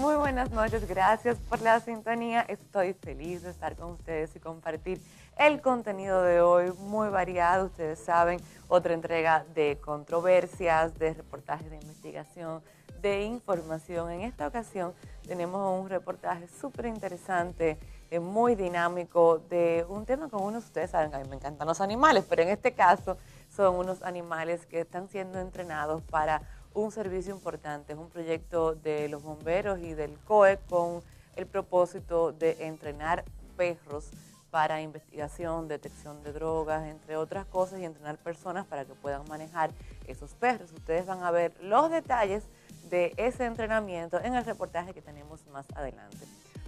Muy buenas noches, gracias por la sintonía. Estoy feliz de estar con ustedes y compartir el contenido de hoy, muy variado. Ustedes saben, otra entrega de controversias, de reportajes de investigación, de información. En esta ocasión tenemos un reportaje súper interesante, eh, muy dinámico, de un tema como uno, ustedes saben, a mí me encantan los animales, pero en este caso son unos animales que están siendo entrenados para un servicio importante. Es un proyecto de los bomberos y del COE con el propósito de entrenar perros para investigación, detección de drogas, entre otras cosas, y entrenar personas para que puedan manejar esos perros. Ustedes van a ver los detalles de ese entrenamiento en el reportaje que tenemos más adelante.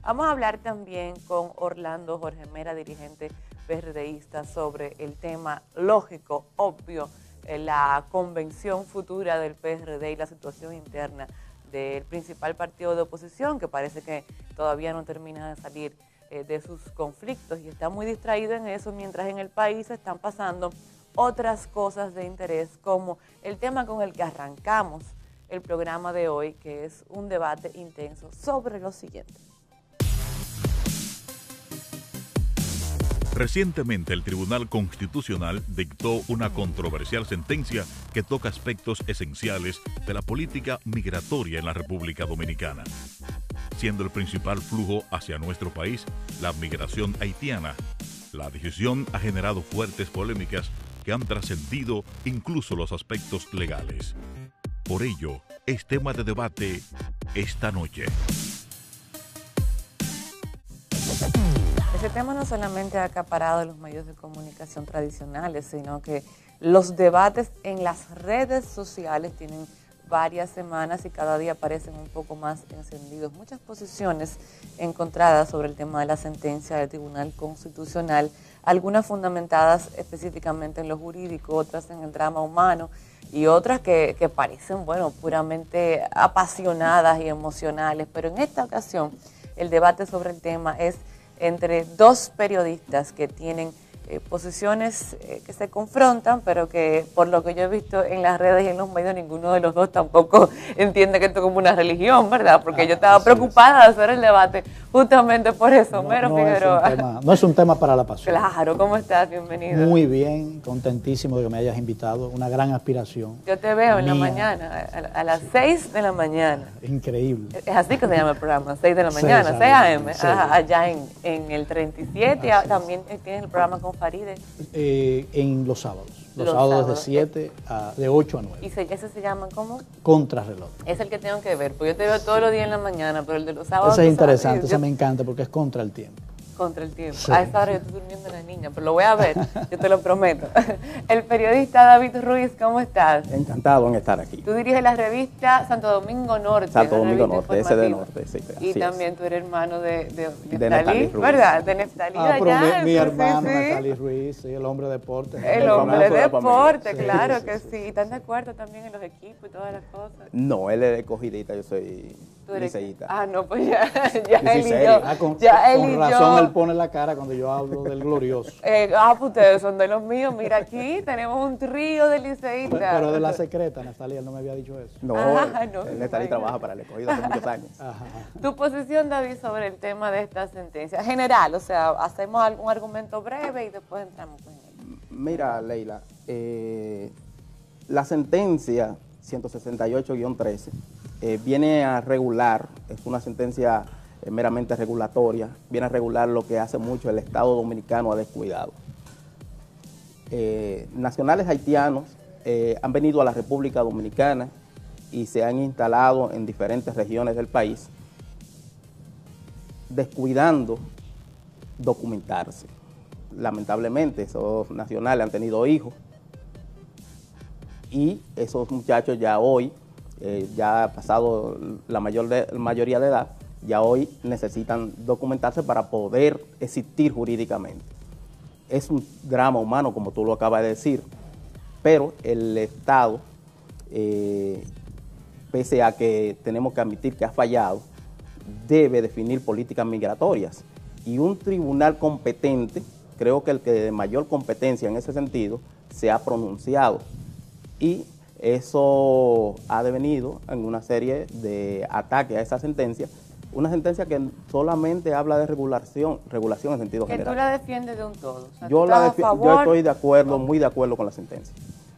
Vamos a hablar también con Orlando Jorge Mera, dirigente PRDista, sobre el tema lógico, obvio, la convención futura del PRD y la situación interna del principal partido de oposición, que parece que todavía no termina de salir eh, de sus conflictos y está muy distraído en eso, mientras en el país están pasando otras cosas de interés, como el tema con el que arrancamos el programa de hoy, que es un debate intenso sobre lo siguiente. Recientemente el Tribunal Constitucional dictó una controversial sentencia que toca aspectos esenciales de la política migratoria en la República Dominicana, siendo el principal flujo hacia nuestro país la migración haitiana. La decisión ha generado fuertes polémicas que han trascendido incluso los aspectos legales. Por ello, es tema de debate esta noche. Ese tema no solamente ha acaparado los medios de comunicación tradicionales, sino que los debates en las redes sociales tienen varias semanas y cada día parecen un poco más encendidos. Muchas posiciones encontradas sobre el tema de la sentencia del Tribunal Constitucional, algunas fundamentadas específicamente en lo jurídico, otras en el drama humano y otras que, que parecen, bueno, puramente apasionadas y emocionales. Pero en esta ocasión el debate sobre el tema es entre dos periodistas que tienen eh, posiciones eh, que se confrontan, pero que por lo que yo he visto en las redes y en los medios, ninguno de los dos tampoco entiende que esto es como una religión, ¿verdad? Porque yo ah, estaba preocupada de hacer el debate justamente por eso, no, Mero no Figueroa. Es tema, no es un tema para la pasión. Claro, ¿cómo estás? Bienvenido. Muy bien, contentísimo de que me hayas invitado, una gran aspiración. Yo te veo en la mañana, a, a las 6 de la mañana. Increíble. Es así que se llama el programa, 6 de la mañana, 6 a.m.. Ajá, allá en, en el 37, Así también tienes el programa con Faride. Eh, en los sábados. Los, Los sábados, sábados. de 7 a de 8 a 9. ¿Y se, ese se llama cómo? Contrarreloj. Es el que tengo que ver, porque yo te veo todos los días en la mañana, pero el de los sábados... Ese es interesante, ese me encanta porque es contra el tiempo. Contra el tiempo. Sí. A esa hora yo estoy durmiendo en la niña, pero lo voy a ver, yo te lo prometo. El periodista David Ruiz, ¿cómo estás? Encantado en estar aquí. Tú diriges la revista Santo Domingo Norte. Santo una Domingo Norte, ese de. Norte, sí, Y así también tú eres hermano de, de, De Neftalí, Neftalí Ruiz. ¿verdad? De Neftalí Ah, allá, mi, mi hermano, sí, Ruiz, sí, el hombre de deporte. El El hombre de deporte, claro sí, que sí. sí. ¿Están de acuerdo también en los equipos y todas las cosas? No, él es de cogidita, yo soy Liceísta. Ah, no, pues ya, ya él y yo. Ah, con, ya él con y razón yo. él pone la cara cuando yo hablo del glorioso. Eh, ah, pues ustedes son de los míos. Mira, aquí tenemos un trío de liceístas. Pero, pero de la secreta, Natalia, él no me había dicho eso. No, Ah, no, él me está ahí, imagino. trabaja para el escogido hace muchos años. Ajá. Tu posición, David, sobre el tema de esta sentencia. General, o sea, hacemos algún argumento breve y después entramos en él. Mira, Leila, eh, la sentencia 168-13 eh, viene a regular, es una sentencia eh, meramente regulatoria, viene a regular lo que hace mucho el Estado Dominicano ha descuidado. Eh, nacionales haitianos han venido a la República Dominicana y se han instalado en diferentes regiones del país, descuidando documentarse. Lamentablemente, esos nacionales han tenido hijos y esos muchachos ya hoy, eh, ya pasado la mayor mayoría de edad, ya hoy necesitan documentarse para poder existir jurídicamente. Es un drama humano, como tú lo acabas de decir, pero el Estado, eh, pese a que tenemos que admitir que ha fallado, debe definir políticas migratorias. Y un tribunal competente, creo que el que de mayor competencia en ese sentido, se ha pronunciado. Y eso ha devenido en una serie de ataques a esa sentencia una sentencia que solamente habla de regulación, regulación en sentido que general. tú la defiendes de un todo. O sea, yo, la a defi- yo favor- estoy de acuerdo, muy de acuerdo con la sentencia.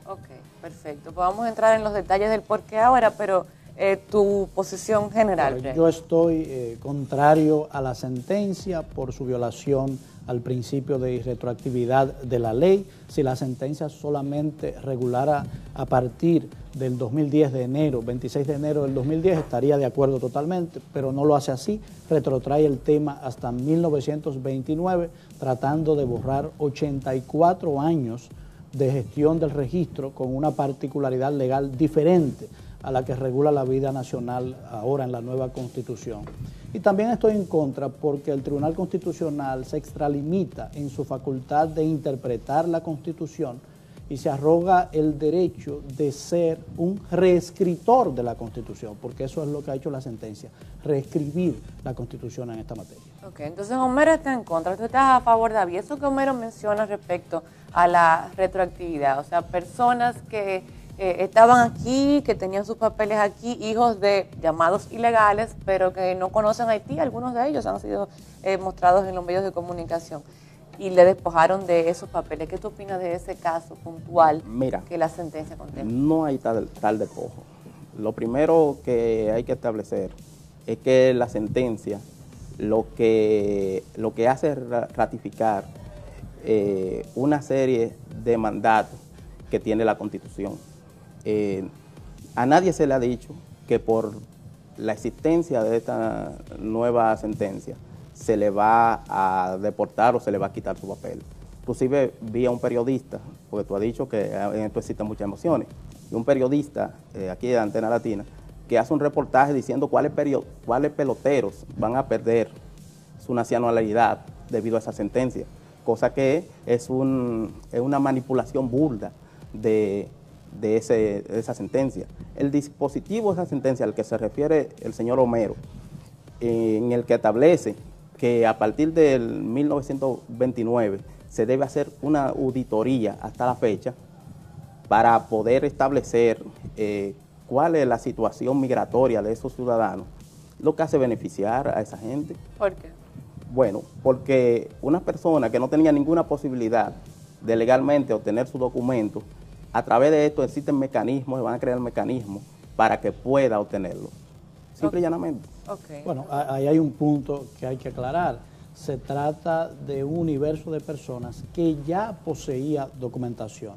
Ok, perfecto. Pues vamos a entrar en los detalles del por qué ahora, pero eh, tu posición general. Yo estoy eh, contrario a la sentencia por su violación al principio de irretroactividad de la ley. Si la sentencia solamente regulara a partir del 2010 de enero, 26 de enero del 2010, estaría de acuerdo totalmente, pero no lo hace así. Retrotrae el tema hasta 1929, tratando de borrar 84 años de gestión del registro con una particularidad legal diferente a la que regula la vida nacional ahora en la nueva constitución. Y también estoy en contra porque el Tribunal Constitucional se extralimita en su facultad de interpretar la constitución y se arroga el derecho de ser un reescritor de la constitución, porque eso es lo que ha hecho la sentencia, reescribir la constitución en esta materia. Ok, entonces Homero está en contra, tú estás a favor, David. Eso que Homero menciona respecto a la retroactividad, o sea, personas que eh, estaban aquí, que tenían sus papeles aquí, hijos de llamados ilegales, pero que no conocen Haití, algunos de ellos han sido eh, mostrados en los medios de comunicación y le despojaron de esos papeles. ¿Qué tú opinas de ese caso puntual Mira. que la sentencia contempla? No hay tal, tal despojo. Lo primero que hay que establecer es que la sentencia lo que, lo que hace es ra- ratificar eh, una serie de mandatos que tiene la Constitución. Eh, a nadie se le ha dicho que por la existencia de esta nueva sentencia se le va a deportar o se le va a quitar su papel. Inclusive vi a un periodista, porque tú has dicho que en esto existen muchas emociones, y un periodista eh, aquí de Antena Latina que hace un reportaje diciendo cuáles, cuáles peloteros van a perder su nacionalidad debido a esa sentencia, cosa que es, es una manipulación burda de, de ese- de esa sentencia. El dispositivo de esa sentencia al que se refiere el señor Homero, en el que establece que a partir del 1929 se debe hacer una auditoría hasta la fecha para poder establecer eh, cuál es la situación migratoria de esos ciudadanos, lo que hace beneficiar a esa gente. ¿Por qué? Bueno, porque una persona que no tenía ninguna posibilidad de legalmente obtener su documento, a través de esto existen mecanismos, se van a crear mecanismos para que pueda obtenerlo. Simple y llanamente. Bueno, ahí hay un punto que hay que aclarar. Se trata de un universo de personas que ya poseía documentación.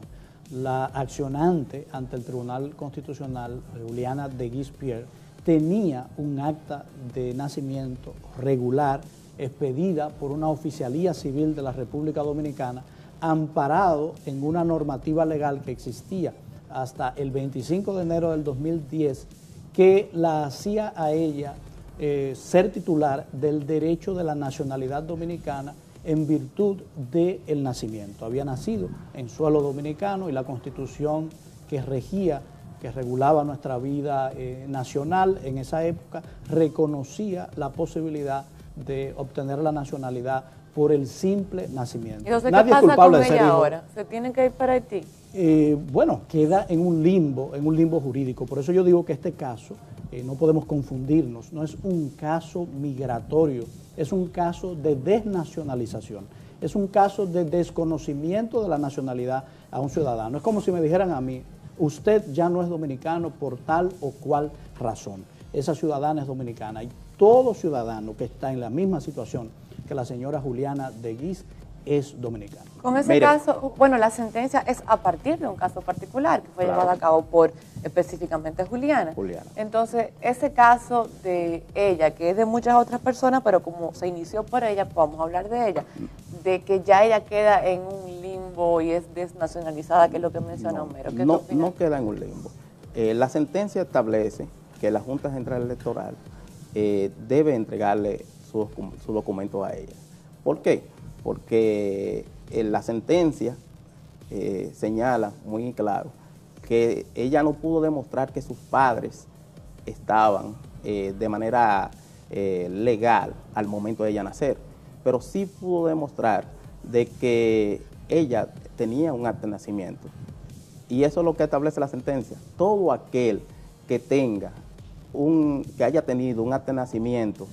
La accionante ante el Tribunal Constitucional, Juliana de Guispierre, tenía un acta de nacimiento regular expedida por una oficialía civil de la República Dominicana, amparado en una normativa legal que existía hasta el 25 de enero del 2010 que la hacía a ella eh, ser titular del derecho de la nacionalidad dominicana en virtud del nacimiento. Había nacido en suelo dominicano y la constitución que regía, que regulaba nuestra vida eh, nacional en esa época, reconocía la posibilidad de obtener la nacionalidad por el simple nacimiento. Entonces, Nadie ¿qué es culpable con de ser ella hijo- ahora? ¿Se tiene que ir para Haití? eh, bueno, queda en un limbo, en un limbo jurídico. Por eso yo digo que este caso, eh, no podemos confundirnos, no es un caso migratorio, es un caso de desnacionalización, es un caso de desconocimiento de la nacionalidad a un ciudadano. Es como si me dijeran a mí, usted ya no es dominicano por tal o cual razón. Esa ciudadana es dominicana y todo ciudadano que está en la misma situación que la señora Juliana de Guis es dominicano. Con ese Mire. caso, bueno, la sentencia es a partir de un caso particular que fue Claro. llevado a cabo por específicamente Juliana. Juliana. Entonces, ese caso de ella, que es de muchas otras personas, pero como se inició por ella, pues vamos a hablar de ella, de que ya ella queda en un limbo y es desnacionalizada, que es lo que menciona Homero. ¿Qué no, no queda en un limbo. Eh, la sentencia establece que la Junta Central Electoral eh, debe entregarle su, docu- su documento a ella. ¿Por qué? Porque eh, la sentencia eh, señala muy claro que ella no pudo demostrar que sus padres estaban eh, de manera legal al momento de ella nacer, pero sí pudo demostrar de que ella tenía un acta nacimiento. Y eso es lo que establece la sentencia. Todo aquel que tenga un, que haya tenido un acta nacimiento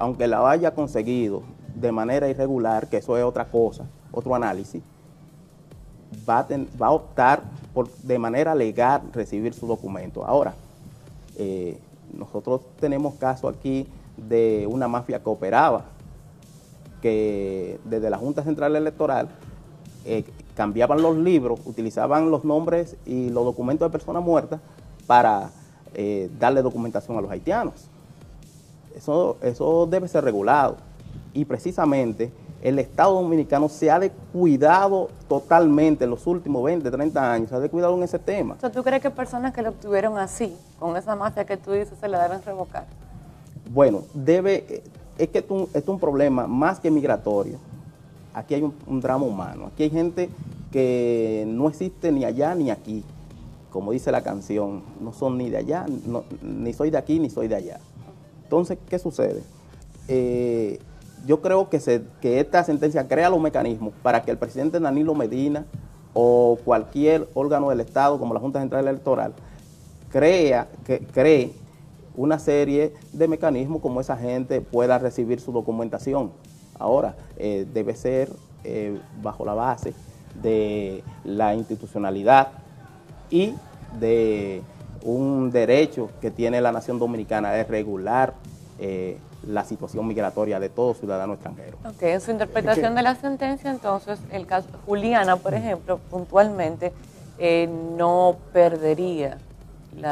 aunque la haya conseguido de manera irregular, que eso es otra cosa, otro análisis, va a, optar por de manera legal recibir su documento. Ahora, eh, nosotros tenemos caso aquí de una mafia que operaba, que desde la Junta Central Electoral eh, cambiaban los libros, utilizaban los nombres y los documentos de personas muertas para eh, darle documentación a los haitianos. Eso, eso debe ser regulado. Y precisamente el Estado Dominicano se ha descuidado totalmente en los últimos 20, 30 años, se ha descuidado en ese tema. O ¿Tú crees que personas que lo obtuvieron así, con esa mafia que tú dices, se la deben revocar? Bueno, debe, es que esto, es un problema más que migratorio. Aquí hay un, drama humano. Aquí hay gente que no existe ni allá ni aquí. Como dice la canción, no son ni de allá, ni soy de aquí ni soy de allá. Entonces, ¿qué sucede? Eh, yo creo que, se, que esta sentencia crea los mecanismos para que el presidente Danilo Medina o cualquier órgano del Estado, como la Junta Central Electoral, crea, que, cree una serie de mecanismos como esa gente pueda recibir su documentación. Ahora, eh, debe ser eh, bajo la base de la institucionalidad y de un derecho que tiene la nación dominicana de regular eh, la situación migratoria de todo ciudadano extranjero. Ok, en su interpretación de la sentencia, entonces, el caso Juliana, por ejemplo, puntualmente, no perdería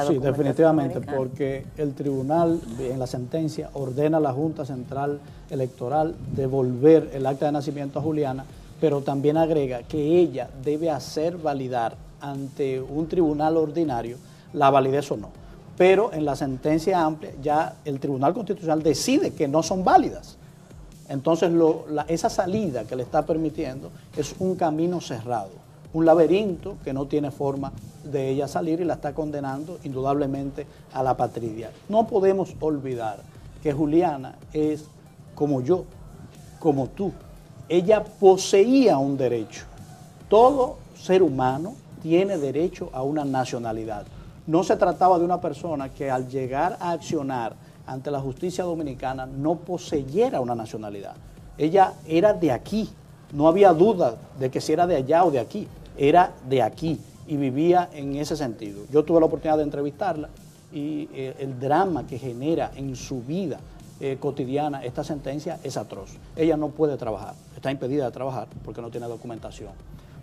sí, definitivamente, porque el tribunal en la sentencia ordena a la Junta Central Electoral devolver el acta de nacimiento a Juliana, pero también agrega que ella debe hacer validar ante un tribunal ordinario la validez o no. Pero en la sentencia amplia ya el Tribunal Constitucional decide que no son válidas. Entonces esa salida que le está permitiendo es un camino cerrado un laberinto que no tiene forma de ella salir y la está condenando indudablemente a la patria. No podemos olvidar que Juliana es como yo, como tú. Ella poseía un derecho. Todo ser humano tiene derecho a una nacionalidad. No se trataba de una persona que al llegar a accionar ante la justicia dominicana no poseyera una nacionalidad. Ella era de aquí, no había duda de que si era de allá o de aquí era de aquí y vivía en ese sentido. Yo tuve la oportunidad de entrevistarla y eh, el drama que genera en su vida eh, cotidiana esta sentencia es atroz. Ella no puede trabajar, está impedida de trabajar porque no tiene documentación.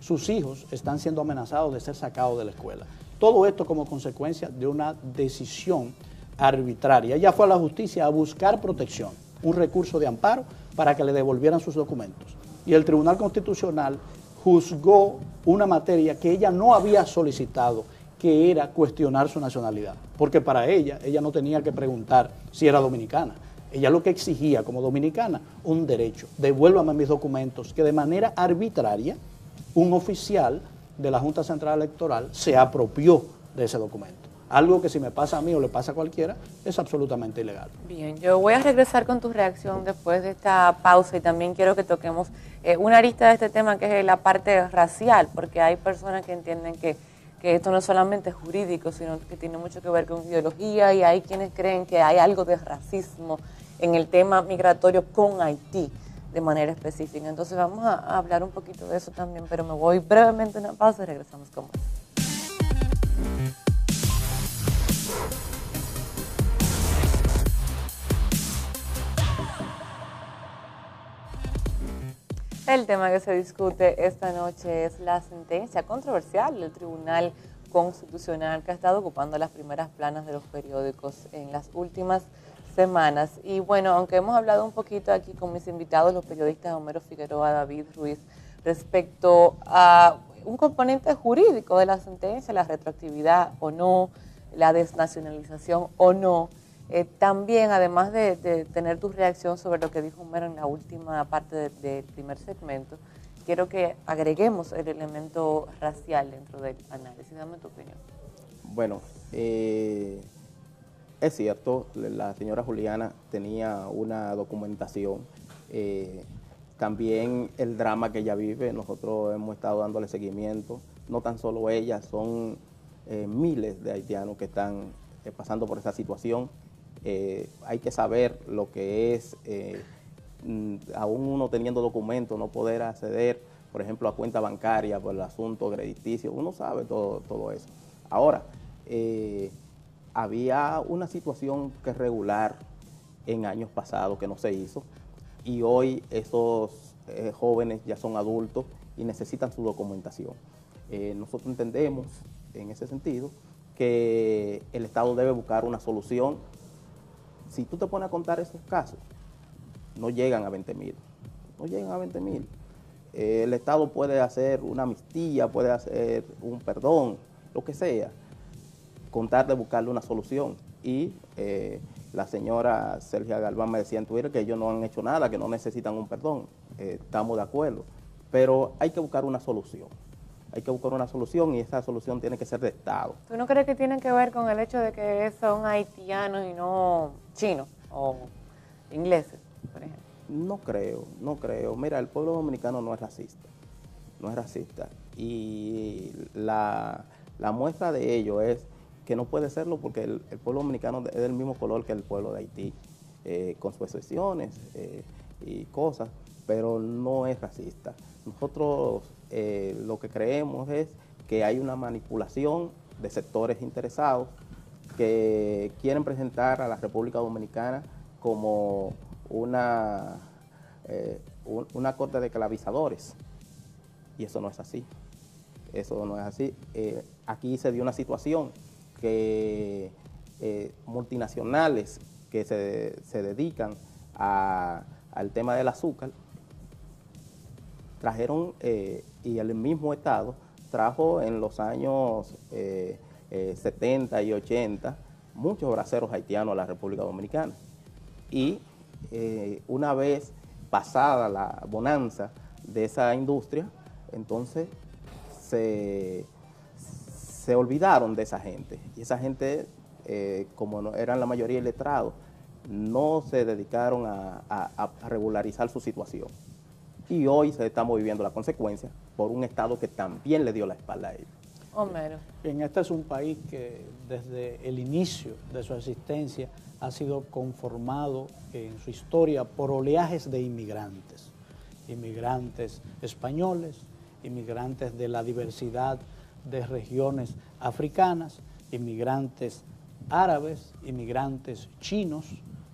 Sus hijos están siendo amenazados de ser sacados de la escuela. Todo esto como consecuencia de una decisión arbitraria. Ella fue a la justicia a buscar protección, un recurso de amparo para que le devolvieran sus documentos. Y el Tribunal Constitucional juzgó una materia que ella no había solicitado, que era cuestionar su nacionalidad. Porque para ella, ella no tenía que preguntar si era dominicana. Ella lo que exigía como dominicana, un derecho. Devuélvame mis documentos, que de manera arbitraria un oficial de la Junta Central Electoral se apropió de ese documento. Algo que si me pasa a mí o le pasa a cualquiera es absolutamente ilegal. Bien, yo voy a regresar con tu reacción después de esta pausa y también quiero que toquemos eh, una arista de este tema que es la parte racial, porque hay personas que entienden que, que esto no es solamente jurídico, sino que tiene mucho que ver con ideología y hay quienes creen que hay algo de racismo en el tema migratorio con Haití de manera específica. Entonces vamos a, hablar un poquito de eso también, pero me voy brevemente a una pausa y regresamos con más. El tema que se discute esta noche es la sentencia controversial del Tribunal Constitucional que ha estado ocupando las primeras planas de los periódicos en las últimas semanas. Y bueno, aunque hemos hablado un poquito aquí con mis invitados, los periodistas Homero Figueroa, David Ruiz, respecto a un componente jurídico de la sentencia, la retroactividad o no, la desnacionalización o no, eh, también, además de, tener tu reacción sobre lo que dijo Homero en la última parte del primer segmento, quiero que agreguemos el elemento racial dentro del análisis. Dame tu opinión. Bueno, eh, es cierto, la señora Juliana tenía una documentación. Eh, también el drama que ella vive, nosotros hemos estado dándole seguimiento. No tan solo ella, son miles de haitianos que están pasando por esa situación eh, hay que saber lo que es, eh, mm, aún uno teniendo documentos, no poder acceder, por ejemplo, a cuenta bancaria por el asunto crediticio, uno sabe todo, todo eso. Ahora, eh, había una situación que regular en años pasados que no se hizo y hoy esos jóvenes ya son adultos y necesitan su documentación. nosotros entendemos en ese sentido que el Estado debe buscar una solución si tú te pones a contar esos casos, no llegan a 20 mil. No llegan a 20 mil. Eh, el Estado puede hacer una amnistía, puede hacer un perdón, lo que sea, contar de buscarle una solución. Y eh, la señora Sergia Galván me decía en Twitter que ellos no han hecho nada, que no necesitan un perdón. Eh, estamos de acuerdo. Pero hay que buscar una solución hay que buscar una solución y esa solución tiene que ser de Estado. ¿Tú no crees que tiene que ver con el hecho de que son haitianos y no chinos o ingleses, por ejemplo? No creo, no creo. Mira, el pueblo dominicano no es racista, no es racista. Y la, muestra de ello es que no puede serlo porque el, pueblo dominicano es del mismo color que el pueblo de Haití, eh, con sus excepciones eh, y cosas, pero no es racista. Nosotros eh, lo que creemos es que hay una manipulación de sectores interesados que quieren presentar a la República Dominicana como una, una corte de clavizadores. Y eso no es así. Eso no es así. Aquí se dio una situación que multinacionales que se, se dedican al tema del azúcar trajeron, eh, y el mismo Estado trajo en los años 70 eh, eh, y 80 muchos braceros haitianos a la República Dominicana. Y una vez pasada la bonanza de esa industria, entonces se, se olvidaron de esa gente. Y esa gente, como no, eran la mayoría letrados, no se dedicaron a regularizar su situación y hoy se estamos viviendo la consecuencia por un Estado que también le dio la espalda a ellos. Homero. Bien, este es un país que desde el inicio de su existencia ha sido conformado en su historia por oleajes de inmigrantes, inmigrantes españoles, inmigrantes de la diversidad de regiones africanas, inmigrantes árabes, inmigrantes chinos,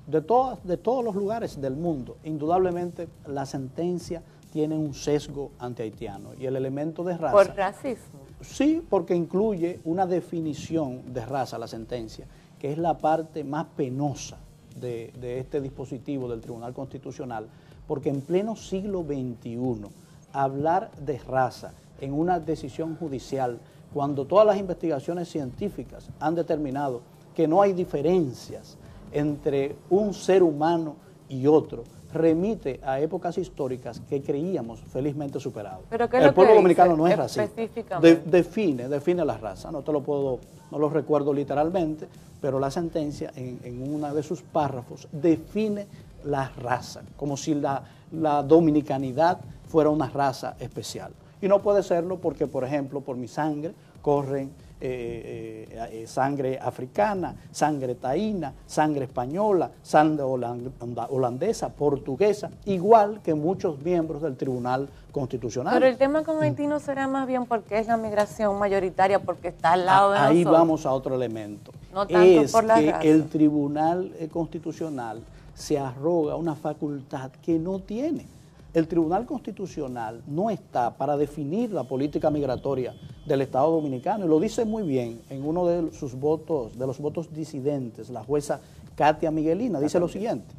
de, todas, de todos los lugares del mundo. Indudablemente la sentencia tiene un sesgo anti-haitiano y el elemento de raza... ¿Por racismo? Sí, porque incluye una definición de raza, la sentencia, que es la parte más penosa de, de este dispositivo del Tribunal Constitucional, porque en pleno siglo XXI, hablar de raza en una decisión judicial, cuando todas las investigaciones científicas han determinado que no hay diferencias entre un ser humano y otro remite a épocas históricas que creíamos felizmente superados. el pueblo dominicano no es racista. define, define la raza. No te lo puedo, no lo recuerdo literalmente, pero la sentencia en, en una de sus párrafos define la raza, como si la, la dominicanidad fuera una raza especial. Y no puede serlo porque, por ejemplo, por mi sangre corren eh, eh, sangre africana, sangre taína, sangre española, sangre holandesa, portuguesa, igual que muchos miembros del Tribunal Constitucional. Pero el tema con Haití no será más bien porque es la migración mayoritaria, porque está al lado de Ahí nosotros. vamos a otro elemento. No tanto es por la que el Tribunal eh, Constitucional se arroga una facultad que no tiene el Tribunal Constitucional no está para definir la política migratoria del Estado Dominicano y lo dice muy bien en uno de sus votos, de los votos disidentes, la jueza Katia Miguelina, dice lo siguiente,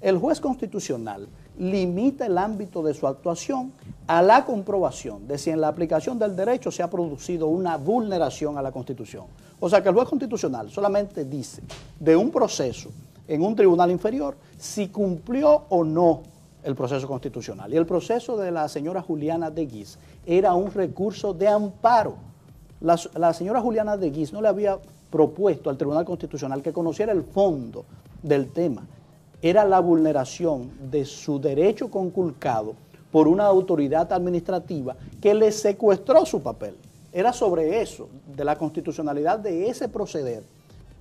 el juez constitucional limita el ámbito de su actuación a la comprobación de si en la aplicación del derecho se ha producido una vulneración a la Constitución. O sea que el juez constitucional solamente dice de un proceso en un tribunal inferior si cumplió o no el proceso constitucional. Y el proceso de la señora Juliana de Guis era un recurso de amparo. La, señora Juliana de Guis no le había propuesto al Tribunal Constitucional que conociera el fondo del tema. Era la vulneración de su derecho conculcado por una autoridad administrativa que le secuestró su papel. Era sobre eso, de la constitucionalidad de ese proceder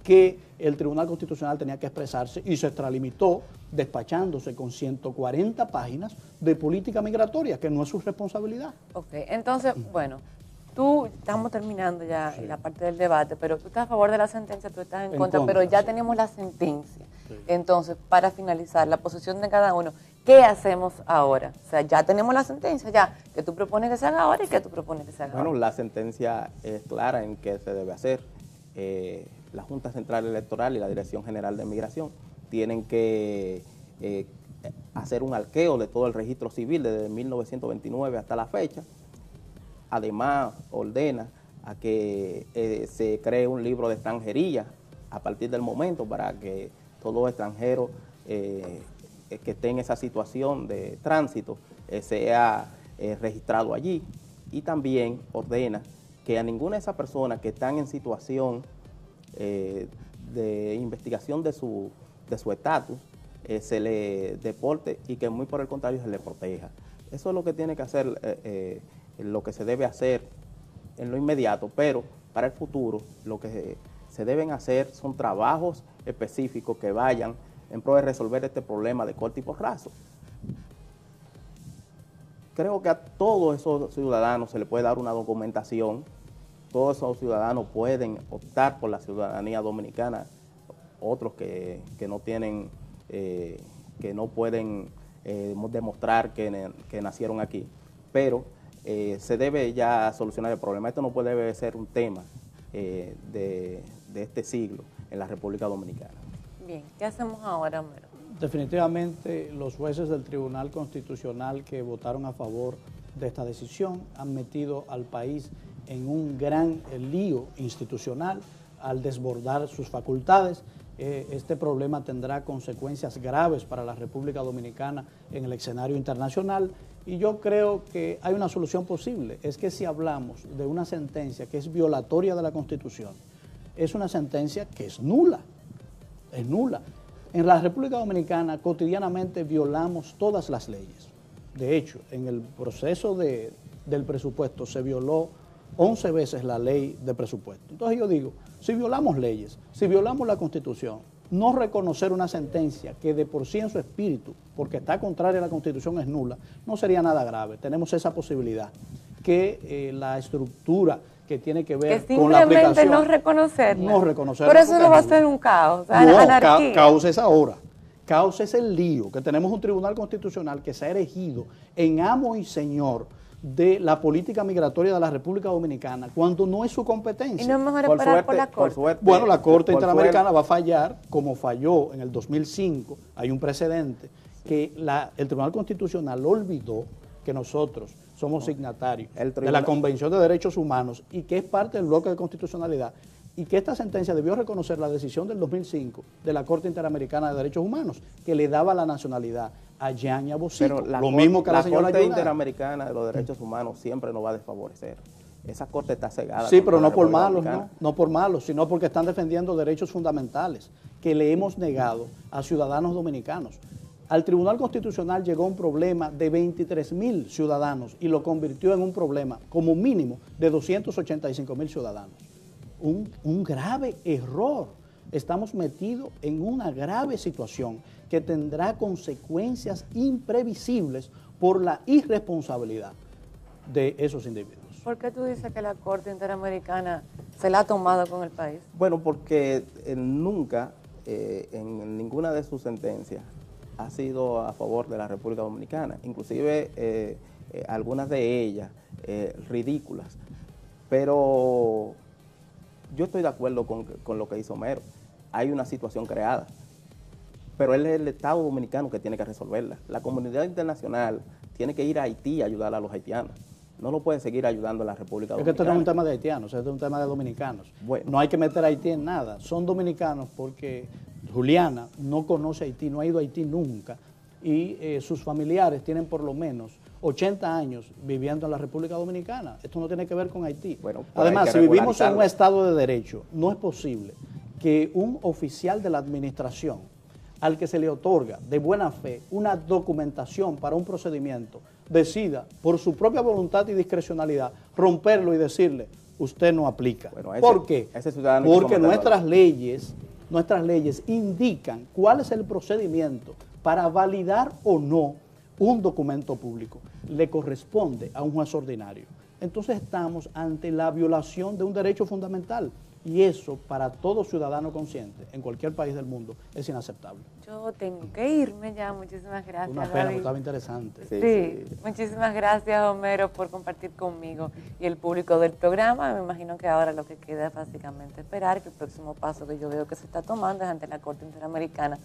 que el Tribunal Constitucional tenía que expresarse y se extralimitó despachándose con 140 páginas de política migratoria, que no es su responsabilidad. Ok, entonces, bueno, tú, estamos terminando ya la parte del debate, pero tú estás a favor de la sentencia, tú estás en, contra, pero ya tenemos la sentencia. Entonces, para finalizar, la posición de cada uno, ¿qué hacemos ahora? O sea, ya tenemos la sentencia, ya, que tú propones que se haga ahora y que tú propones que se haga bueno, ahora. Bueno, la sentencia es clara en qué se debe hacer. Eh, la Junta Central Electoral y la Dirección General de Migración tienen que eh, hacer un arqueo de todo el registro civil desde 1929 hasta la fecha. Además, ordena a que eh, se cree un libro de extranjería a partir del momento para que todo extranjero eh, que esté en esa situación de tránsito sea registrado allí. Y también ordena que a ninguna de esas personas que están en situación eh, de investigación de su de su estatus eh, se le deporte y que muy por el contrario se le proteja. Eso es lo que tiene que hacer, eh, lo que se debe hacer en lo inmediato, pero para el futuro lo que se, deben hacer son trabajos específicos que vayan en pro de resolver este problema de corte y porrazo. Creo que a todos esos ciudadanos se le puede dar una documentación todos esos ciudadanos pueden optar por la ciudadanía dominicana, otros que, no tienen, eh, que no pueden eh, demostrar que, nacieron aquí, pero eh, se debe ya solucionar el problema. Esto no puede ser un tema de, de, este siglo en la República Dominicana. Bien, ¿qué hacemos ahora, Homero? Definitivamente los jueces del Tribunal Constitucional que votaron a favor de esta decisión han metido al país en un gran lío institucional al desbordar sus facultades. Eh, este problema tendrá consecuencias graves para la República Dominicana en el escenario internacional y yo creo que hay una solución posible. Es que si hablamos de una sentencia que es violatoria de la Constitución, es una sentencia que es nula, es nula. En la República Dominicana cotidianamente violamos todas las leyes. De hecho, en el proceso del presupuesto se violó 11 veces la ley de presupuesto. Entonces yo digo, si violamos leyes, si violamos la Constitución, no reconocer una sentencia que de por sí en su espíritu, porque está contraria a la Constitución, es nula, no sería nada grave. Tenemos esa posibilidad que eh, la estructura que tiene que ver con la aplicación... no reconocerla. No reconocerla. Por eso no va a ser un caos, no, caos es ahora. Caos es el lío, que tenemos un tribunal constitucional que se ha erigido en amo y señor de la política migratoria de la República Dominicana cuando no es su competencia. Y no es mejor esperar por, la Corte. bueno, la Corte Interamericana va a fallar como falló en el 2005. Hay un precedente que el Tribunal Constitucional olvidó que nosotros somos signatarios de la Convención de Derechos Humanos y que es parte del bloque de constitucionalidad y que esta sentencia debió reconocer la decisión del 2005 de la Corte Interamericana de Derechos Humanos que le daba la nacionalidad a Yania Bosico. Pero lo mismo que la, Corte Interamericana de los Derechos Humanos siempre nos va a desfavorecer. Esa corte está cegada. Sí, pero no por malos, no, no por malos, sino porque están defendiendo derechos fundamentales que le hemos negado a ciudadanos dominicanos. Al Tribunal Constitucional llegó un problema de 23 mil ciudadanos y lo convirtió en un problema como mínimo de 285 mil ciudadanos. Un, un grave error. Estamos metidos en una grave situación que tendrá consecuencias imprevisibles por la irresponsabilidad de esos individuos. ¿Por qué tú dices que la Corte Interamericana se la ha tomado con el país? Bueno, porque eh, nunca, eh, en ninguna de sus sentencias, ha sido a favor de la República Dominicana, inclusive eh, algunas de ellas ridículas. Pero yo estoy de acuerdo con, con lo que hizo Homero. Hay una situación creada pero él es el Estado dominicano que tiene que resolverla. La comunidad internacional tiene que ir a Haití a ayudar a los haitianos. No lo puede seguir ayudando a la República Dominicana. Es que esto no es un tema de haitianos, esto es un tema de dominicanos. No hay que meter a Haití en nada. Son dominicanos porque Juliana no conoce Haití, no ha ido a Haití nunca. Y eh, sus familiares tienen por lo menos 80 años viviendo en la República Dominicana. Esto no tiene que ver con Haití. Bueno, Además, si vivimos en un Estado de Derecho, no es posible que un oficial de la administración al que se le otorga de buena fe una documentación para un procedimiento, decida por su propia voluntad y discrecionalidad romperlo y decirle, usted no aplica. Bueno, ese- ¿Por qué? ese Porque nuestras leyes, nuestras leyes indican cuál es el procedimiento para validar o no un documento público. Le corresponde a un juez ordinario. Entonces estamos ante la violación de un derecho fundamental y eso para todo ciudadano consciente en cualquier país del mundo es inaceptable. Yo tengo que irme ya. Muchísimas gracias. Una pena, David. estaba interesante. Sí, Sí, sí. muchísimas gracias Homero por compartir conmigo y el público del programa. Me imagino que ahora lo que queda es básicamente esperar que el próximo paso que yo veo que se está tomando es ante la Corte Interamericana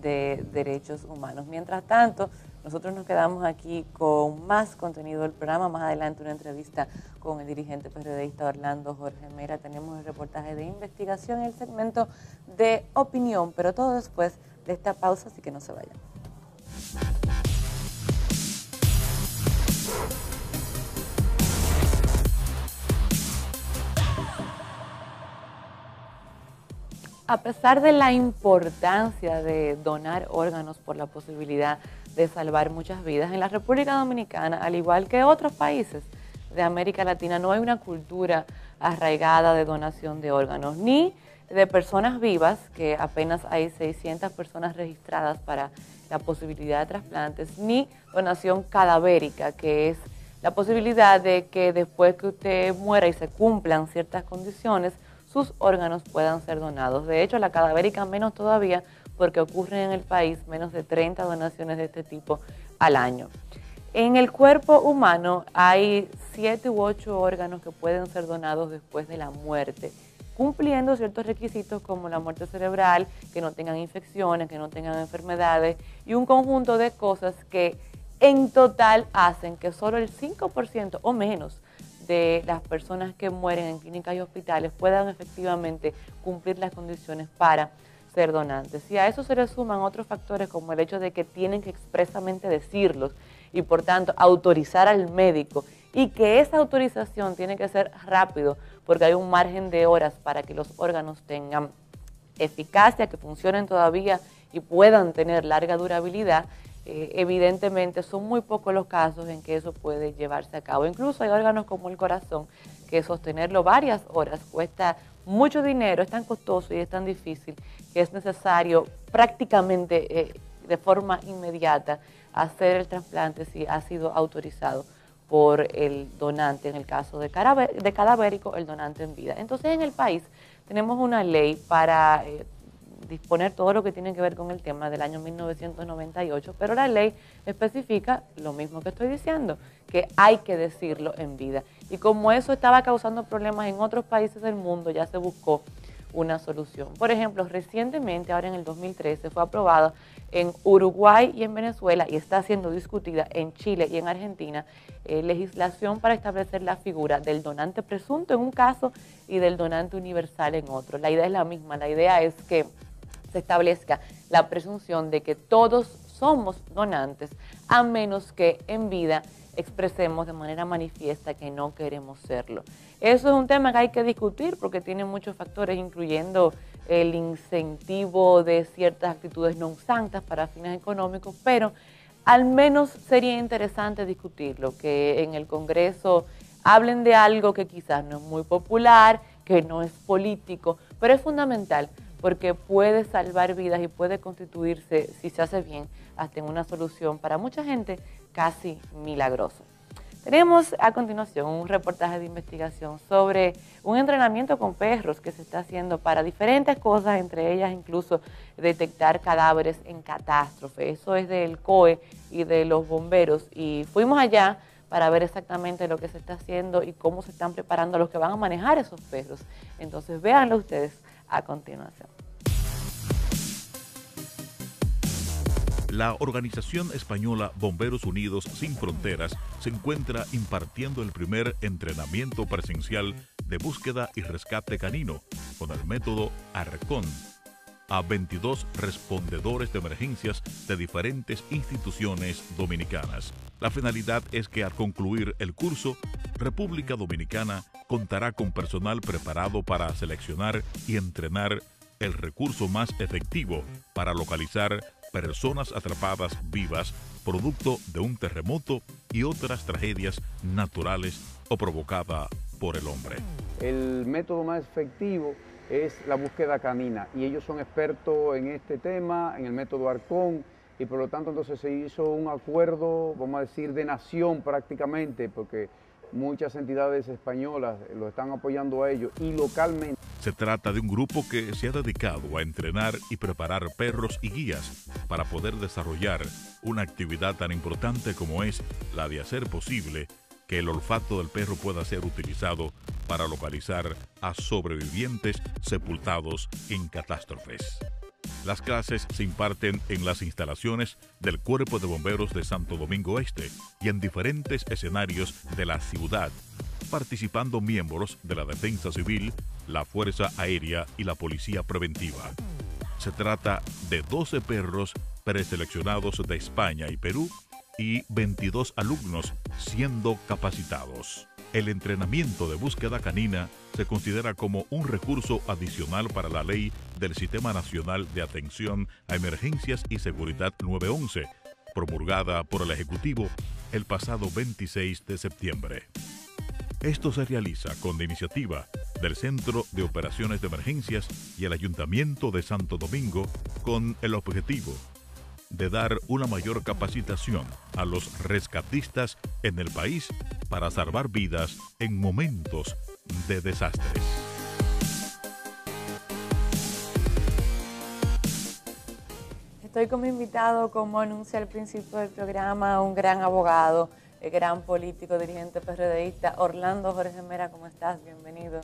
de Derechos Humanos. Mientras tanto, nosotros nos quedamos aquí con más contenido del programa. Más adelante una entrevista con el dirigente periodista Orlando Jorge Mera. Tenemos el reportaje de investigación y el segmento de opinión, pero todo después de esta pausa, así que no se vayan. A pesar de la importancia de donar órganos por la posibilidad salvar muchas vidas, en la República Dominicana, al igual que otros países de América Latina, no hay una cultura arraigada de donación de órganos, ni de personas vivas, que apenas hay 600 personas registradas para la posibilidad de trasplantes, ni donación cadavérica, que es la posibilidad de que después que usted muera y se cumplan ciertas condiciones, sus órganos puedan ser donados. De hecho, la cadavérica menos todavía porque ocurren en el país menos de 30 donaciones de este tipo al año. En el cuerpo humano hay 7 u 8 órganos que pueden ser donados después de la muerte, cumpliendo ciertos requisitos como la muerte cerebral, que no tengan infecciones, que no tengan enfermedades y un conjunto de cosas que en total hacen que solo el 5% o menos de las personas que mueren en clínicas y hospitales puedan efectivamente cumplir las condiciones para ser donantes. Y a eso se le suman otros factores como el hecho de que tienen que expresamente decirlos y por tanto autorizar al médico y que esa autorización tiene que ser rápido porque hay un margen de horas para que los órganos tengan eficacia, que funcionen todavía y puedan tener larga durabilidad, eh, evidentemente son muy pocos los casos en que eso puede llevarse a cabo. Incluso hay órganos como el corazón, que sostenerlo varias horas cuesta mucho dinero, es tan costoso y es tan difícil que es necesario prácticamente eh, de forma inmediata hacer el trasplante si ha sido autorizado por el donante, en el caso de, cadavérico, el donante en vida. Entonces en el país tenemos una ley para eh, disponer todo lo que tiene que ver con el tema del año 1998, pero la ley especifica lo mismo que estoy diciendo, que hay que decirlo en vida. Y como eso estaba causando problemas en otros países del mundo, ya se buscó una solución. Por ejemplo, recientemente, ahora en el 2013, fue aprobada en Uruguay y en Venezuela y está siendo discutida en Chile y en Argentina eh, legislación para establecer la figura del donante presunto en un caso y del donante universal en otro. La idea es la misma, la idea es que se establezca la presunción de que todos somos donantes, a menos que en vida expresemos de manera manifiesta que no queremos serlo. Eso es un tema que hay que discutir porque tiene muchos factores, incluyendo el incentivo de ciertas actitudes no santas para fines económicos, pero al menos sería interesante discutirlo, que en el Congreso hablen de algo que quizás no es muy popular, que no es político, pero es fundamental porque puede salvar vidas y puede constituirse, si se hace bien, hasta en una solución para mucha gente casi milagrosa. Tenemos a continuación un reportaje de investigación sobre un entrenamiento con perros que se está haciendo para diferentes cosas, entre ellas incluso detectar cadáveres en catástrofe. Eso es del COE y de los bomberos. Y fuimos allá para ver exactamente lo que se está haciendo y cómo se están preparando los que van a manejar esos perros. Entonces véanlo ustedes a continuación. La organización española Bomberos Unidos Sin Fronteras se encuentra impartiendo el primer entrenamiento presencial de búsqueda y rescate canino con el método ARCON a 22 respondedores de emergencias de diferentes instituciones dominicanas. La finalidad es que al concluir el curso, República Dominicana contará con personal preparado para seleccionar y entrenar el recurso más efectivo para localizar personas atrapadas vivas producto de un terremoto y otras tragedias naturales o provocada por el hombre. El método más efectivo es la búsqueda canina y ellos son expertos en este tema, en el método Arcón y por lo tanto entonces se hizo un acuerdo, vamos a decir, de nación prácticamente, porque muchas entidades españolas lo están apoyando a ellos y localmente. Se trata de un grupo que se ha dedicado a entrenar y preparar perros y guías para poder desarrollar una actividad tan importante como es la de hacer posible que el olfato del perro pueda ser utilizado para localizar a sobrevivientes sepultados en catástrofes. Las clases se imparten en las instalaciones del Cuerpo de Bomberos de Santo Domingo Este y en diferentes escenarios de la ciudad, participando miembros de la Defensa Civil, la Fuerza Aérea y la Policía Preventiva. Se trata de 12 perros preseleccionados de España y Perú y 22 alumnos siendo capacitados. El entrenamiento de búsqueda canina se considera como un recurso adicional para la ley del Sistema Nacional de Atención a Emergencias y Seguridad 911, promulgada por el Ejecutivo el pasado 26 de septiembre. Esto se realiza con la iniciativa del Centro de Operaciones de Emergencias y el Ayuntamiento de Santo Domingo con el objetivo de dar una mayor capacitación a los rescatistas en el país para salvar vidas en momentos de desastres. Estoy como invitado, como anuncié al principio del programa, un gran abogado, el gran político, dirigente PRDista, Orlando Jorge Mera. ¿Cómo estás? Bienvenido.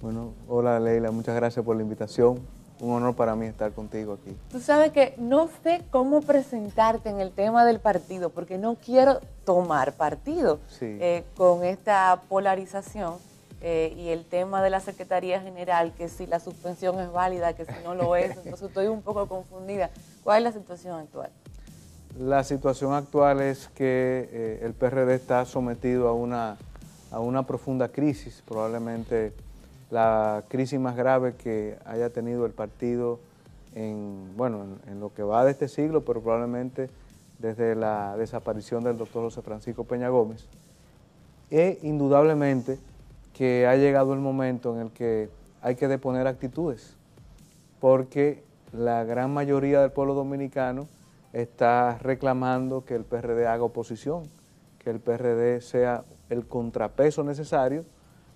Bueno, hola Leila, muchas gracias por la invitación un honor para mí estar contigo aquí. Tú sabes que no sé cómo presentarte en el tema del partido, porque no quiero tomar partido eh, con esta polarización eh, y el tema de la Secretaría General, que si la suspensión es válida, que si no lo es, entonces estoy un poco confundida. ¿Cuál es la situación actual? La situación actual es que eh, el PRD está sometido a una, a una profunda crisis, probablemente la crisis más grave que haya tenido el partido en, bueno, en, lo que va de este siglo, pero probablemente desde la desaparición del doctor José Francisco Peña Gómez. E indudablemente que ha llegado el momento en el que hay que deponer actitudes, porque la gran mayoría del pueblo dominicano está reclamando que el PRD haga oposición, que el PRD sea el contrapeso necesario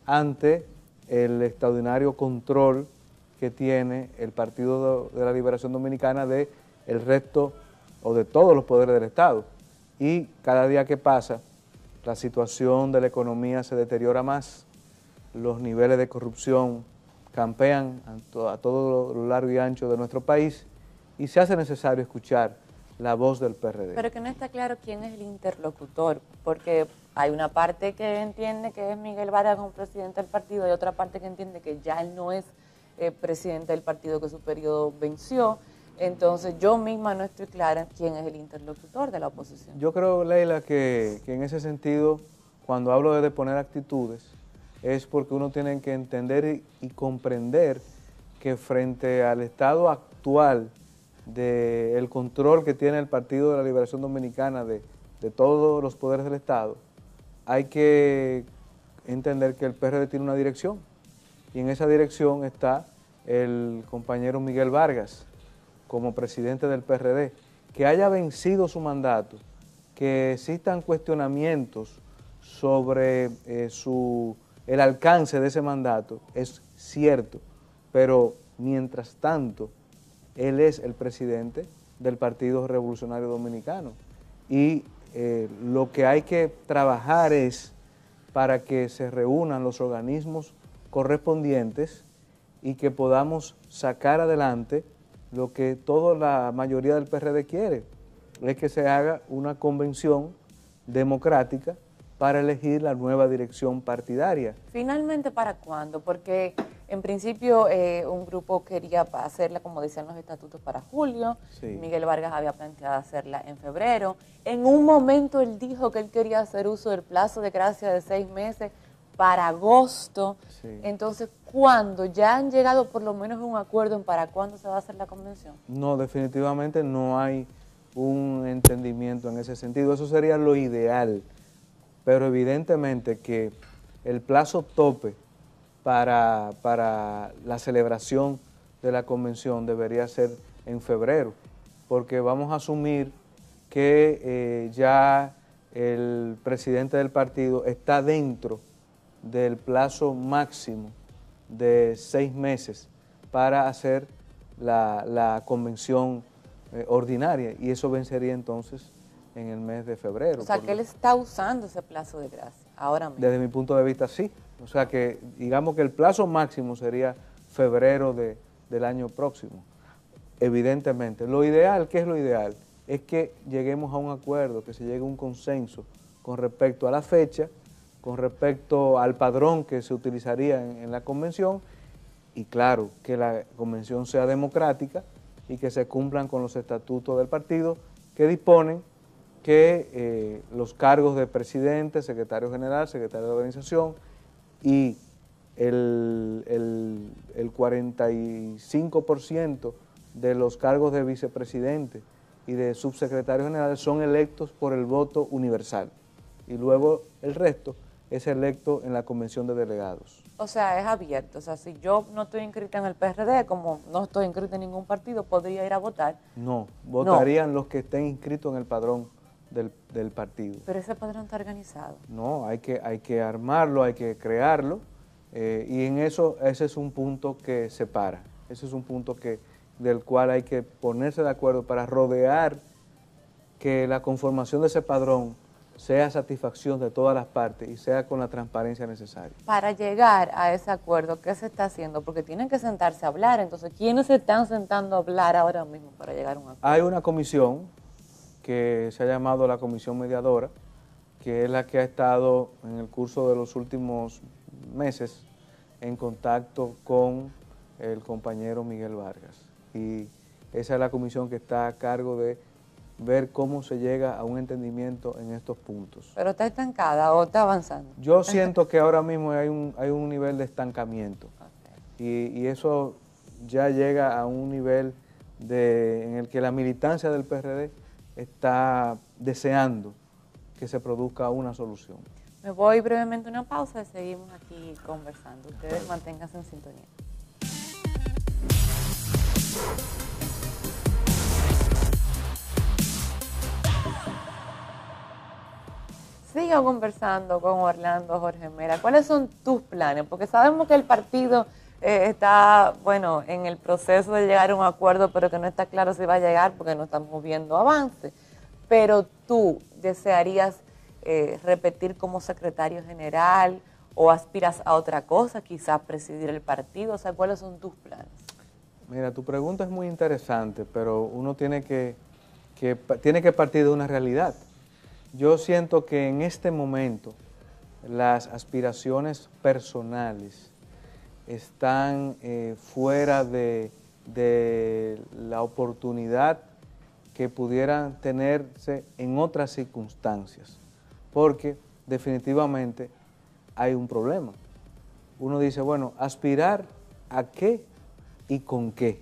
ante el extraordinario control que tiene el Partido de la Liberación Dominicana de el resto o de todos los poderes del Estado. Y cada día que pasa, la situación de la economía se deteriora más, los niveles de corrupción campean a todo lo largo y ancho de nuestro país y se hace necesario escuchar la voz del PRD. Pero que no está claro quién es el interlocutor, porque hay una parte que entiende que es Miguel Vargas como presidente del partido y otra parte que entiende que ya él no es eh, presidente del partido, que su periodo venció. Entonces yo misma no estoy clara quién es el interlocutor de la oposición. Yo creo, Leila, que, en ese sentido, cuando hablo de deponer actitudes, es porque uno tiene que entender y comprender que frente al estado actual del control que tiene el Partido de la Liberación Dominicana de, todos los poderes del Estado, hay que entender que el PRD tiene una dirección. Y en esa dirección está el compañero Miguel Vargas como presidente del PRD, que haya vencido su mandato, que existan cuestionamientos sobre eh, su, el alcance de ese mandato, es cierto, pero mientras tanto él es el presidente del Partido Revolucionario Dominicano. Y eh, lo que hay que trabajar es para que se reúnan los organismos correspondientes y que podamos sacar adelante lo que toda la mayoría del PRD quiere, es que se haga una convención democrática para elegir la nueva dirección partidaria. Finalmente, ¿para cuándo? Porque en principio, eh, un grupo quería hacerla, como decían los estatutos, para julio. Miguel Vargas había planteado hacerla en febrero. En un momento él dijo que él quería hacer uso del plazo de gracia de seis meses para agosto. Entonces, ¿cuándo? ¿Ya han llegado por lo menos a un acuerdo en para cuándo se va a hacer la convención? No, definitivamente no hay un entendimiento en ese sentido. Eso sería lo ideal. Pero evidentemente que el plazo tope para, para la celebración de la convención debería ser en febrero, porque vamos a asumir que eh, ya el presidente del partido está dentro del plazo máximo de seis meses para hacer la, convención eh, ordinaria y eso vencería entonces en el mes de febrero. O sea, que él está usando ese plazo de gracia ahora mismo. Desde mi punto de vista, sí. O sea, que digamos que el plazo máximo sería febrero de, del año próximo, evidentemente. Lo ideal, ¿qué es lo ideal? Es que lleguemos a un acuerdo, que se llegue a un consenso con respecto a la fecha, con respecto al padrón que se utilizaría en, la convención y claro, que la convención sea democrática y que se cumplan con los estatutos del partido que disponen que eh, los cargos de presidente, secretario general, secretario de organización y el, el 45% de los cargos de vicepresidente y de subsecretario general son electos por el voto universal y luego el resto es electo en la convención de delegados. O sea, es abierto. O sea, si yo no estoy inscrita en el PRD, como no estoy inscrita en ningún partido, ¿podría ir a votar? No, votarían los que estén inscritos en el padrón del, partido. Pero ese padrón está organizado. No, hay que, hay que armarlo, hay que crearlo, eh, y en eso ese es un punto que separa, ese es un punto que, del cual hay que ponerse de acuerdo para rodear que la conformación de ese padrón sea satisfacción de todas las partes y sea con la transparencia necesaria. Para llegar a ese acuerdo, ¿qué se está haciendo? Porque tienen que sentarse a hablar, entonces, ¿quiénes se están sentando a hablar ahora mismo para llegar a un acuerdo? Hay una comisión que se ha llamado la Comisión Mediadora, que es la que ha estado en el curso de los últimos meses en contacto con el compañero Miguel Vargas. Y esa es la comisión que está a cargo de ver cómo se llega a un entendimiento en estos puntos. ¿Pero está estancada o está avanzando? Yo siento que ahora mismo hay un, hay un nivel de estancamiento y, y, eso ya llega a un nivel de, en el que la militancia del PRD está deseando que se produzca una solución. Me voy brevemente a una pausa y seguimos aquí conversando. Ustedes manténganse en sintonía. Sigo conversando con Orlando Jorge Mera. ¿Cuáles son tus planes? Porque sabemos que el partido eh, está, bueno, en el proceso de llegar a un acuerdo, pero que no está claro si va a llegar porque no estamos viendo avance. Pero tú desearías eh, repetir como secretario general o aspiras a otra cosa, quizás presidir el partido. O sea, ¿cuáles son tus planes? Mira, tu pregunta es muy interesante, pero uno tiene que, que tiene que partir de una realidad. Yo siento que en este momento las aspiraciones personales están eh, fuera de, la oportunidad que pudieran tenerse en otras circunstancias, porque definitivamente hay un problema. Uno dice, bueno, aspirar a qué y con qué,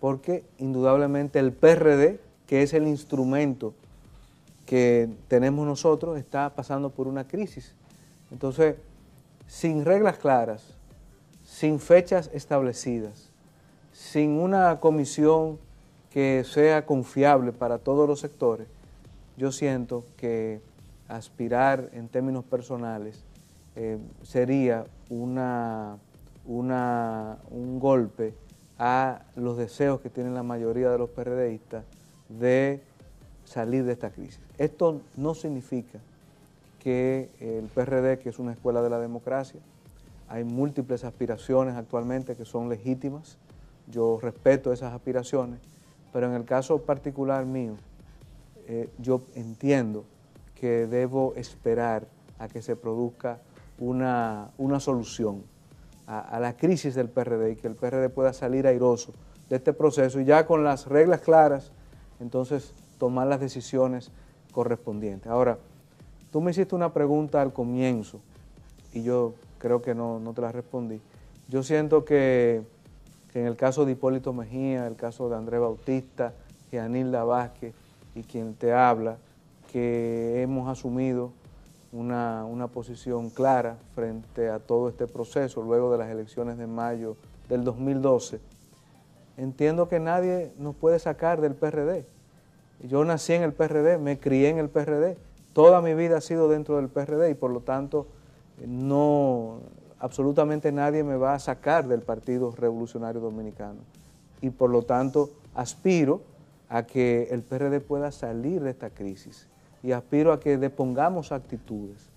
porque indudablemente el PRD, que es el instrumento que tenemos nosotros está pasando por una crisis. Entonces, sin reglas claras, sin fechas establecidas, sin una comisión que sea confiable para todos los sectores, yo siento que aspirar en términos personales eh, sería una, un golpe a los deseos que tienen la mayoría de los PRDistas de salir de esta crisis. Esto no significa que el PRD, que es una escuela de la democracia, hay múltiples aspiraciones actualmente que son legítimas, yo respeto esas aspiraciones, pero en el caso particular mío, eh, yo entiendo que debo esperar a que se produzca una, solución a, a, la crisis del PRD y que el PRD pueda salir airoso de este proceso y ya con las reglas claras, entonces tomar las decisiones correspondientes. Ahora, tú me hiciste una pregunta al comienzo y yo creo que no, te la respondí. Yo siento que, en el caso de Hipólito Mejía, el caso de Andrés Bautista y Anilda Vázquez y quien te habla, que hemos asumido una, una posición clara frente a todo este proceso luego de las elecciones de mayo del 2012, entiendo que nadie nos puede sacar del PRD. Yo nací en el PRD, me crié en el PRD, toda mi vida ha sido dentro del PRD y por lo tanto no, absolutamente nadie me va a sacar del Partido Revolucionario Dominicano. Y por lo tanto aspiro a que el PRD pueda salir de esta crisis y aspiro a que depongamos actitudes.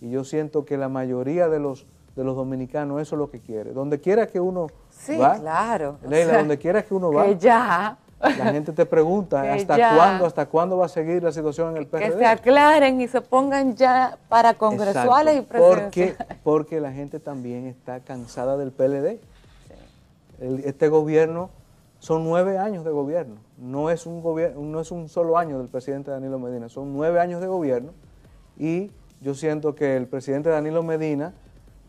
Y yo siento que la mayoría de los, de los dominicanos eso es lo que quiere. Donde quiera que uno Sí, va, claro. o Leila, sea, donde quiera que uno va, Que ya, la gente te pregunta Que hasta ya. cuándo, hasta cuándo va a seguir la situación en el que PRD. se aclaren y se pongan ya para congresuales Exacto, y presidenciales. Porque, porque la gente también está cansada del PLD. El- este gobierno son nueve años de gobierno. No es, un gobierno, no es un solo año del presidente Danilo Medina, son nueve años de gobierno. Y yo siento que el presidente Danilo Medina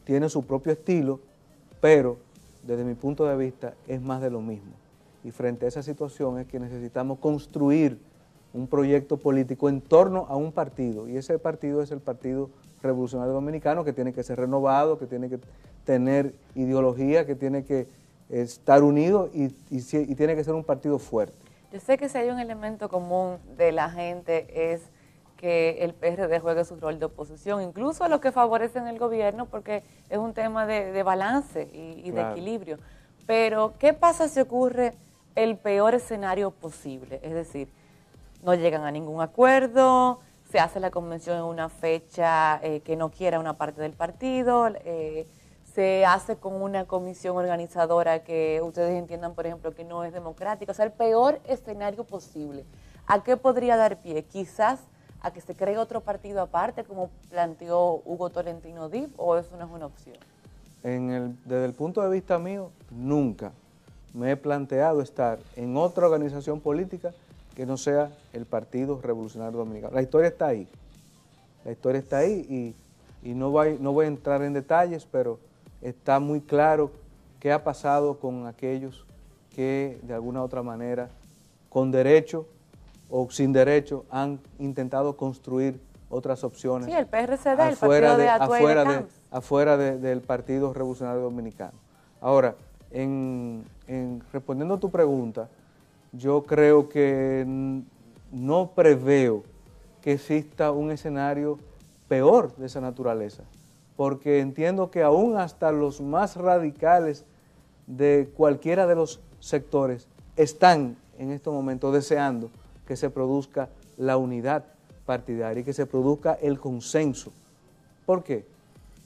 tiene su propio estilo, pero desde mi punto de vista es más de lo mismo. Y frente a esa situación es que necesitamos construir un proyecto político en torno a un partido, y ese partido es el Partido Revolucionario Dominicano, que tiene que ser renovado, que tiene que tener ideología, que tiene que estar unido y, y si- y tiene que ser un partido fuerte. Yo sé que si hay un elemento común de la gente es que el PRD juegue su rol de oposición, incluso a los que favorecen el gobierno, porque es un tema de, de balance y, y de equilibrio. Pero, ¿qué pasa si ocurre el peor escenario posible? Es decir, no llegan a ningún acuerdo, se hace la convención en una fecha eh, que no quiera una parte del partido, eh, se hace con una comisión organizadora que ustedes entiendan, por ejemplo, que no es democrática, o sea, el peor escenario posible. ¿A qué podría dar pie? Quizás a que se cree otro partido aparte, como planteó Hugo Tolentino Dip, o eso no es una opción. En el- desde el punto de vista mío, nunca me he planteado estar en otra organización política que no sea el Partido Revolucionario Dominicano. La historia está ahí. La historia está ahí y, y no, voy, no voy a entrar en detalles, pero está muy claro qué ha pasado con aquellos que de alguna u otra manera, con derecho o sin derecho, han intentado construir otras opciones Sí, el PRCD, el afuera partido de, de- afuera de- afuera de- del Partido Revolucionario Dominicano. Ahora, en, en- respondiendo a tu pregunta, yo creo que no preveo que exista un escenario peor de esa naturaleza, porque entiendo que aún hasta los más radicales de cualquiera de los sectores están en estos momentos deseando que se produzca la unidad partidaria y que se produzca el consenso. ¿Por qué?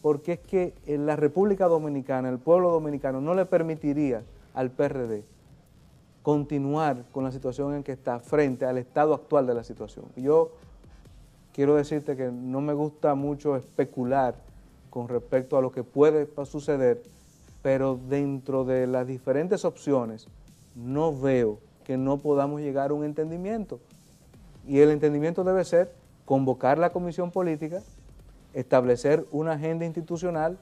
Porque es que en la República Dominicana, el pueblo dominicano no le permitiría al PRD continuar con la situación en que está frente al estado actual de la situación. Yo quiero decirte que no me gusta mucho especular con respecto a lo que puede suceder, pero dentro de las diferentes opciones no veo que no podamos llegar a un entendimiento. Y el entendimiento debe ser convocar la comisión política, establecer una agenda institucional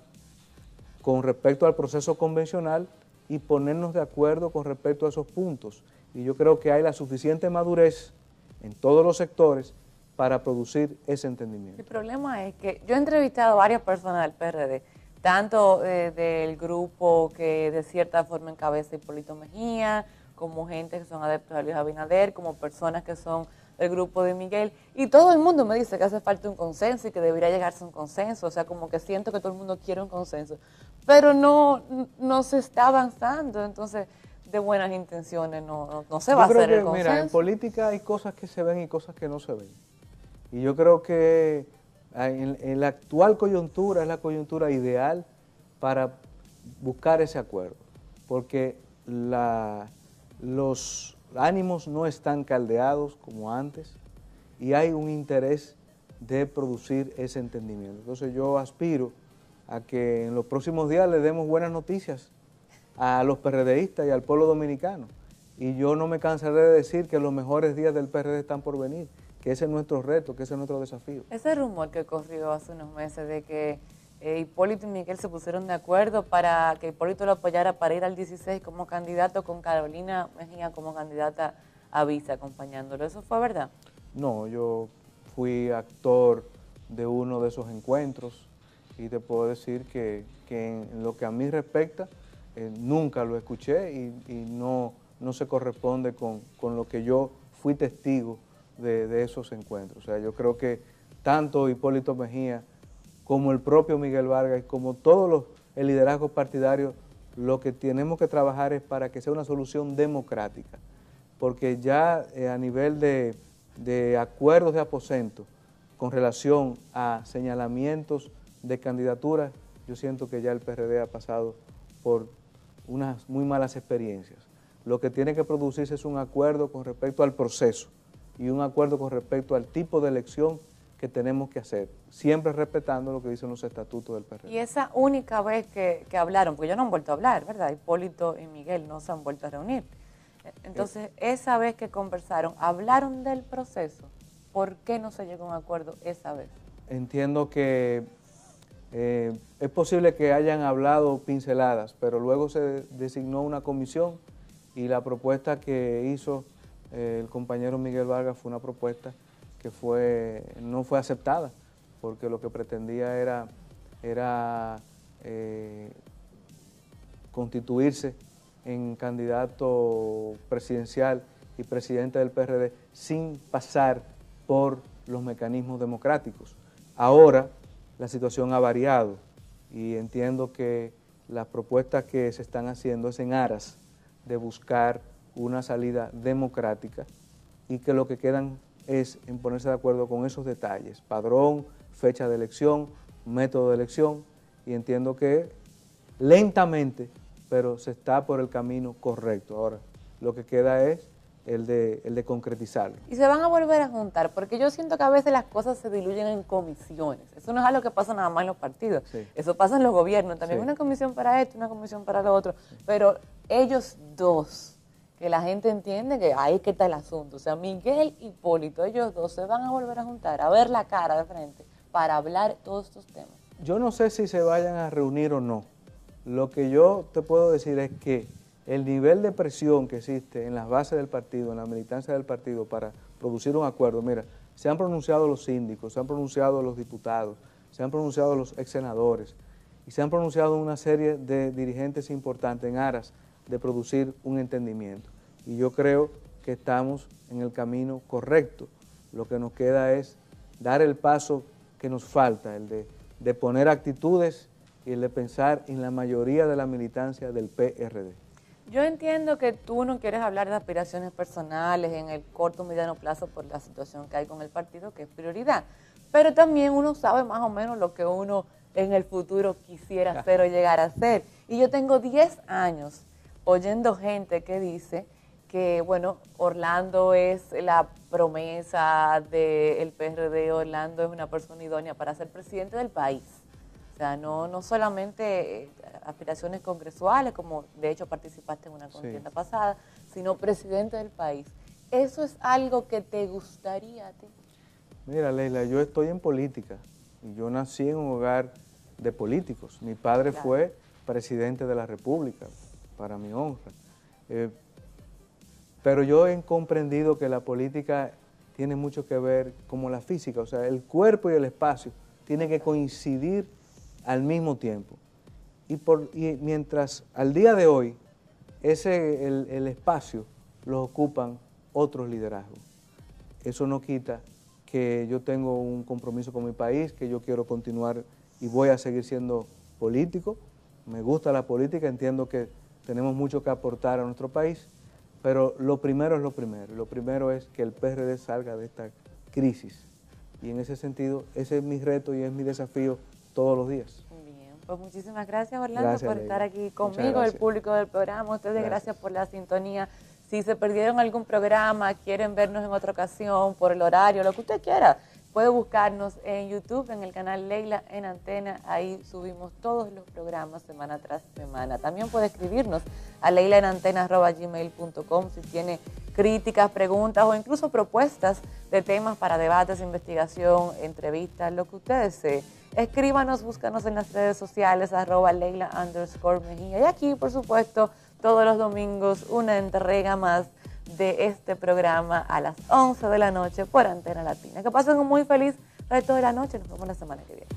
con respecto al proceso convencional y ponernos de acuerdo con respecto a esos puntos. Y yo creo que hay la suficiente madurez en todos los sectores para producir ese entendimiento. El problema es que yo he entrevistado a varias personas del PRD, tanto eh, del grupo que de cierta forma encabeza Hipólito Mejía, como gente que son adeptos de Luis Abinader, como personas que son del grupo de Miguel, y todo el mundo me dice que hace falta un consenso y que debería llegarse a un consenso, o sea, como que siento que todo el mundo quiere un consenso, pero no, no se está avanzando, entonces de buenas intenciones no, no, no se va Yo a creo hacer el que, consenso. Mira, en política hay cosas que se ven y cosas que no se ven. Y yo creo que ah, en, en la actual coyuntura es la coyuntura ideal para buscar ese acuerdo, porque la- los ánimos no están caldeados como antes y hay un interés de producir ese entendimiento. Entonces yo aspiro a que en los próximos días le demos buenas noticias a los PRDistas y al pueblo dominicano. Y yo no me cansaré de decir que los mejores días del PRD están por venir, que ese es nuestro reto, que ese es nuestro desafío. Ese rumor que corrió hace unos meses de que eh, Hipólito y Miguel se pusieron de acuerdo para que Hipólito lo apoyara para ir al 16 como candidato con Carolina Mejía como candidata a vice acompañándolo. ¿Eso fue verdad? No, yo fui actor de uno de esos encuentros y te puedo decir que, en lo que a mí respecta, eh, nunca lo escuché y, no, no, se corresponde con, lo que yo fui testigo de, esos encuentros. O sea, yo creo que tanto Hipólito Mejía como el propio Miguel Vargas y como todos los el liderazgo partidario, lo que tenemos que trabajar es para que sea una solución democrática, porque ya eh, a nivel de, de acuerdos de aposento con relación a señalamientos de candidaturas, yo siento que ya el PRD ha pasado por unas muy malas experiencias. Lo que tiene que producirse es un acuerdo con respecto al proceso y un acuerdo con respecto al tipo de elección que tenemos que hacer, siempre respetando lo que dicen los estatutos del PRD. Y esa única vez que, hablaron, porque ellos no han vuelto a hablar, ¿verdad? Hipólito y Miguel no se han vuelto a reunir. Entonces, esa vez que conversaron, ¿hablaron del proceso? ¿Por qué no se llegó a un acuerdo esa vez? Entiendo que eh, es posible que hayan hablado pinceladas, pero luego se designó una comisión y la propuesta que hizo eh, el compañero Miguel Vargas fue una propuesta que no fue aceptada, porque lo que pretendía era, era eh, constituirse en candidato presidencial y presidente del PRD sin pasar por los mecanismos democráticos. Ahora la situación ha variado y entiendo que las propuestas que se están haciendo es en aras de buscar una salida democrática y que lo que quedan es en ponerse de acuerdo con esos detalles, padrón, fecha de elección, método de elección, y entiendo que lentamente, pero se está por el camino correcto. Ahora, lo que queda es el de, el de concretizarlo. Y se van a volver a juntar, porque yo siento que a veces las cosas se diluyen en comisiones. Eso no es algo que pasa nada más en los partidos, eso pasa en los gobiernos. También una comisión para esto, una comisión para lo otro. Pero ellos dos que la gente entiende que ahí que está el asunto. O sea, Miguel y Hipólito, ellos dos se van a volver a juntar, a ver la cara de frente para hablar todos estos temas. Yo no sé si se vayan a reunir o no. Lo que yo te puedo decir es que el nivel de presión que existe en las bases del partido, en la militancia del partido para producir un acuerdo, mira, se han pronunciado los síndicos, se han pronunciado los diputados, se han pronunciado los ex senadores y se han pronunciado una serie de dirigentes importantes en aras de producir un entendimiento. Y yo creo que estamos en el camino correcto. Lo que nos queda es dar el paso que nos falta, el de, poner actitudes y el de pensar en la mayoría de la militancia del PRD. Yo entiendo que tú no quieres hablar de aspiraciones personales en el corto o mediano plazo por la situación que hay con el partido, que es prioridad. Pero también uno sabe más o menos lo que uno en el futuro quisiera hacer o llegar a hacer. Y yo tengo 10 años oyendo gente que dice que, bueno, Orlando es la promesa del PRD, Orlando es una persona idónea para ser presidente del país. O sea, no, no solamente eh, aspiraciones congresuales, como de hecho participaste en una contienda pasada, sino presidente del país. ¿Eso es algo que te gustaría a ti? Mira, Leila, yo estoy en política y yo nací en un hogar de políticos. Mi padre fue presidente de la República, para mi honra. Eh, pero yo he comprendido que la política tiene mucho que ver como la física, o sea, el cuerpo y el espacio tienen que coincidir al mismo tiempo. Y, por, mientras al día de hoy ese, el, el espacio lo ocupan otros liderazgos. Eso no quita que yo tengo un compromiso con mi país, que yo quiero continuar y voy a seguir siendo político. Me gusta la política, entiendo que tenemos mucho que aportar a nuestro país, pero lo primero es lo primero. Lo primero es que el PRD salga de esta crisis. Y en ese sentido, ese es mi reto y es mi desafío todos los días. Bien, pues muchísimas gracias Orlando por estar aquí conmigo, el público del programa. Ustedes gracias por la sintonía. Si se perdieron algún programa, quieren vernos en otra ocasión, por el horario, lo que usted quiera, Puede buscarnos en YouTube, en el canal Leila en Antena. Ahí subimos todos los programas semana tras semana. También puede escribirnos a leilaenantena.gmail.com si tiene críticas, preguntas o incluso propuestas de temas para debates, investigación, entrevistas, lo que usted desee. Escríbanos, búscanos en las redes sociales, arroba Leila underscore Mejía. Y aquí, por supuesto, todos los domingos, una entrega más de este programa a las 11 de la noche por Antena Latina. Que pasen un muy feliz Resto de la noche, nos vemos la semana que viene.